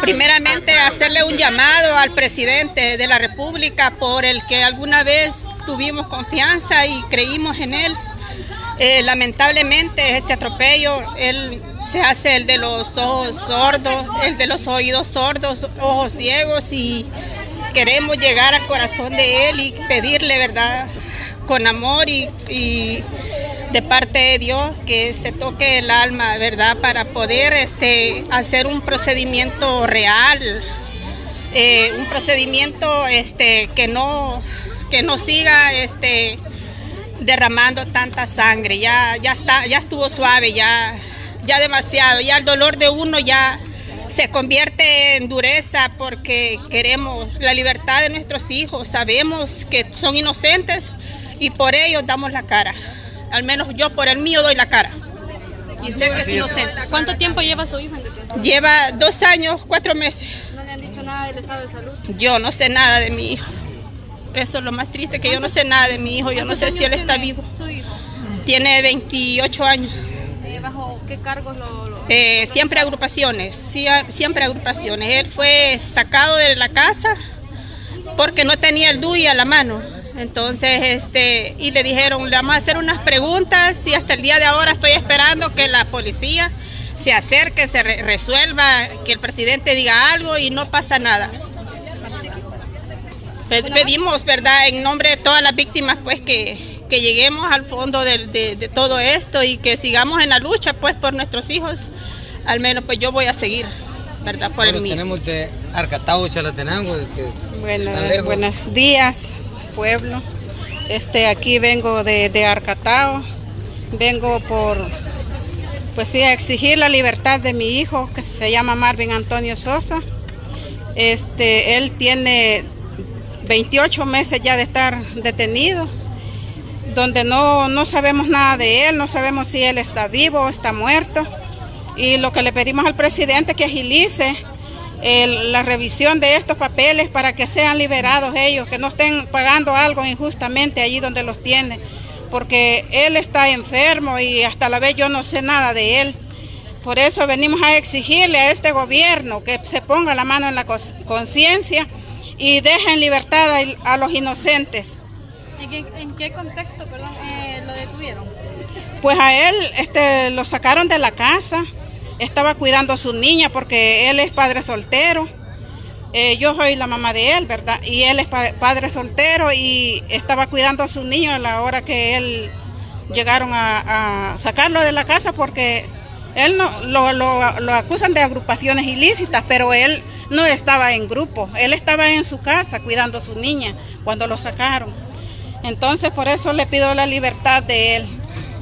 Primeramente, hacerle un llamado al presidente de la República por el que alguna vez tuvimos confianza y creímos en él. Eh, lamentablemente, este atropello, él se hace el de los ojos sordos, el de los oídos sordos, ojos ciegos y queremos llegar al corazón de él y pedirle, ¿verdad?, con amor y, y de parte de Dios que se toque el alma, ¿verdad? Para poder este, hacer un procedimiento real, eh, un procedimiento este, que, no, que no siga este, derramando tanta sangre. Ya, ya, está, ya estuvo suave, ya, ya demasiado. Ya el dolor de uno ya se convierte en dureza porque queremos la libertad de nuestros hijos. Sabemos que son inocentes y por ellos damos la cara. Al menos yo por el mío doy la cara. Y sé que es inocente. ¿Cuánto tiempo lleva su hijo en detención? Lleva dos años, cuatro meses. ¿No le han dicho nada del estado de salud? Yo no sé nada de mi hijo. Eso es lo más triste, que yo no sé nada de mi hijo. Yo no sé si él está vivo. ¿Su hijo? Tiene 28 años. ¿Bajo qué cargos lo...? lo- Eh, siempre agrupaciones, sí, siempre agrupaciones. Él fue sacado de la casa porque no tenía el DUI a la mano. Entonces, este, y le dijeron, le vamos a hacer unas preguntas y hasta el día de ahora estoy esperando que la policía se acerque, se re- resuelva, que el presidente diga algo y no pasa nada. Pe- Pedimos, ¿verdad?, en nombre de todas las víctimas, pues que, que lleguemos al fondo de, de todo esto y que sigamos en la lucha, pues, por nuestros hijos. Al menos, pues yo voy a seguir, ¿verdad?, por el Bueno, mío. tenemos de Arcatau, Chalatenango, que Bueno, está lejos. buenos días, pueblo. Este, aquí vengo de, Arcatao. Vengo por, pues sí, a exigir la libertad de mi hijo, que se llama Marvin Antonio Sosa. Este, él tiene 28 meses ya de estar detenido, donde no, no sabemos nada de él, no sabemos si él está vivo o está muerto. Y lo que le pedimos al presidente que agilice el- la revisión de estos papeles para que sean liberados ellos, que no estén pagando algo injustamente allí donde los tiene, porque él está enfermo y hasta la vez yo no sé nada de él. Por eso venimos a exigirle a este gobierno que se ponga la mano en la conciencia y deje en libertad a, a los inocentes. ¿En qué, en qué contexto, perdón, eh, lo detuvieron? Pues a él este, lo sacaron de la casa, estaba cuidando a su niña porque él es padre soltero. Eh, yo soy la mamá de él, ¿verdad? Y él es pa- padre soltero y estaba cuidando a su niño a la hora que él llegaron a, a sacarlo de la casa porque él no lo, lo- lo acusan de agrupaciones ilícitas, pero él no estaba en grupo, él estaba en su casa cuidando a su niña cuando lo sacaron. Entonces por eso le pido la libertad de él.